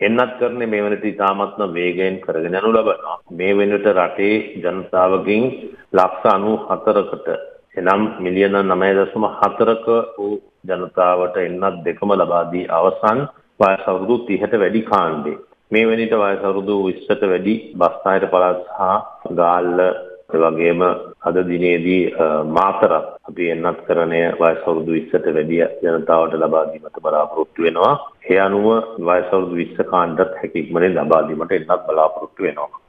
එන්නත් කරන්නේ මේ වෙනට ඉතාමත්ම වේගයෙන් කරගෙන යනු ලබනවා. මේ වෙනට රටේ ජනතාවගෙන් ලක්ෂ 94කට එනම් මිලියන 9.4ක වූ ජනතාවට එන්නත් දෙකම ලබා දී අවසන් වයස අවුරුදු 30ට වැඩි කාණ්ඩේ. මේ වෙනිට වයස අවුරුදු 20ට වැඩි බස්නාහිර පළාත් සහ ගාල්ල ඒ වගේම අද දිනේදී මාතරත් අපි එන්නත් කරණය වයස අවුරුදු 20ට වැඩි ජනතාවට ලබා දීමට බලාපොරොත්තු වෙනවා. ඒ අනුව වයස අවුරුදු 20 කාණ්ඩත් හැකි ඉක්මනින් ලබා දීමට එන්නත් බලාපොරොත්තු වෙනවා.